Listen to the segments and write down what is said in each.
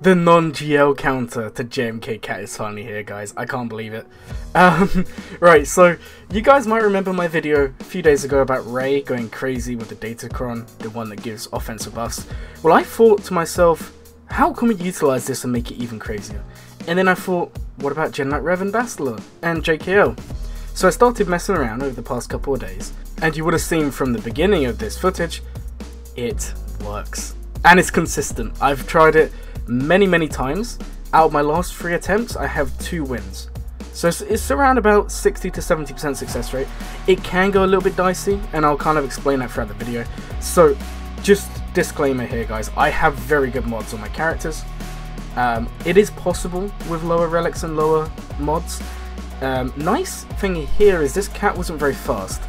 The non-GL counter to JMK Cat is finally here, guys. I can't believe it. Um, right, so you guys might remember my video a few days ago about Rey going crazy with the Datacron, the one that gives offensive buffs. Well, I thought to myself, how can we utilize this and make it even crazier? And then I thought, what about Genlight Revan Bastila and JKO? So I started messing around over the past couple of days, and you would have seen from the beginning of this footage, it works. And it's consistent. I've tried it many, many times. Out of my last three attempts, I have two wins. So it's, around about 60 to 70% success rate. It can go a little bit dicey, and I'll kind of explain that throughout the video. So just disclaimer here, guys. I have very good mods on my characters. Um, it is possible with lower relics and lower mods, um, nice thing here is this cat wasn't very fast.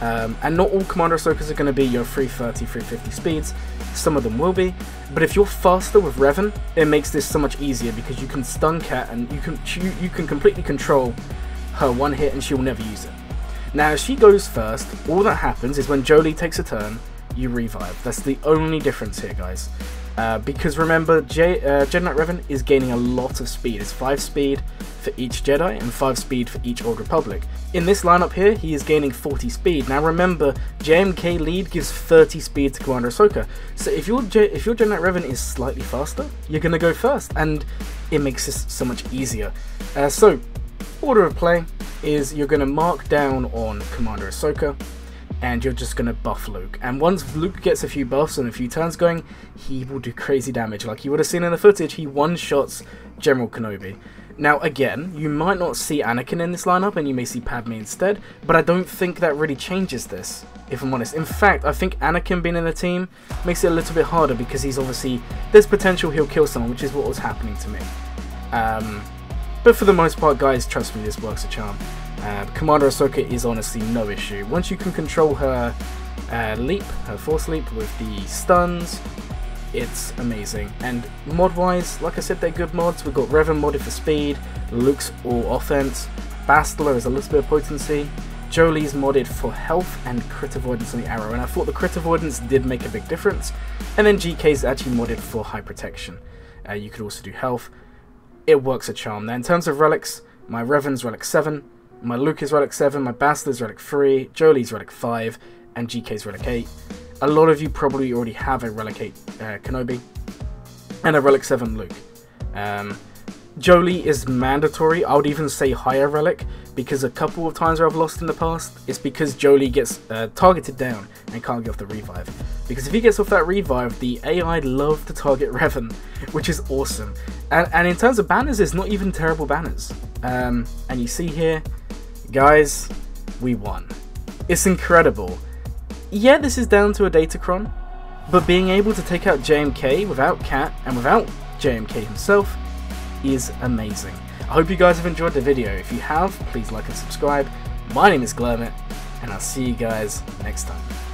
Um, and not all Commander Ahsokas are going to be your 330, 350 speeds. Some of them will be. But if you're faster with Revan, it makes this so much easier because you can stun Cat and you can you, you can completely control her one hit and she'll never use it. Now, if she goes first, all that happens is when Jolee takes a turn, you revive. That's the only difference here, guys. Uh, because remember, J uh, Jedi Knight Revan is gaining a lot of speed. It's 5 speed for each Jedi and 5 speed for each Old Republic. In this lineup here, he is gaining 40 speed. Now remember, JMK lead gives 30 speed to Commander Ahsoka. So if your, if your Jedi Knight Revan is slightly faster, you're going to go first, and it makes this so much easier. Uh, so, order of play is you're going to mark down on Commander Ahsoka, and you're just going to buff Luke. And once Luke gets a few buffs and a few turns going, he will do crazy damage. Like you would have seen in the footage, he one-shots General Kenobi. Now again, you might not see Anakin in this lineup and you may see Padme instead, but I don't think that really changes this, if I'm honest. In fact, I think Anakin being in the team makes it a little bit harder because he's obviously, there's potential he'll kill someone, which is what was happening to me. Um, but for the most part, guys, trust me, this works a charm. Uh, Commander Ahsoka is honestly no issue. Once you can control her uh, leap, her force leap with the stuns, it's amazing. And mod-wise, like I said, they're good mods. We've got Revan modded for speed, Luke's all offense, Bastila is a little bit of potency, Jolee's modded for health and crit avoidance on the arrow, and I thought the crit avoidance did make a big difference. And then GK's actually modded for high protection. Uh, you could also do health. It works a charm. Now in terms of relics, my Revan's relic 7, my Luke is relic 7, my Bastila's relic 3, Jolee's relic 5, and GK's relic 8. A lot of you probably already have a relic 8 uh, Kenobi, and a relic 7 Luke. Um, Jolee is mandatory, I would even say higher relic, because a couple of times where I've lost in the past, it's because Jolie gets uh, targeted down and can't get off the revive. Because if he gets off that revive, the AI love to target Revan, which is awesome. And, and in terms of banners, it's not even terrible banners. Um, and you see here, Guys, we won. It's incredible. Yeah, this is down to a Datacron, but being able to take out JMK without Cat and without JMK himself is amazing. I hope you guys have enjoyed the video. If you have, please like and subscribe. My name is Glurmit, and I'll see you guys next time.